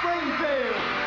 Springfield.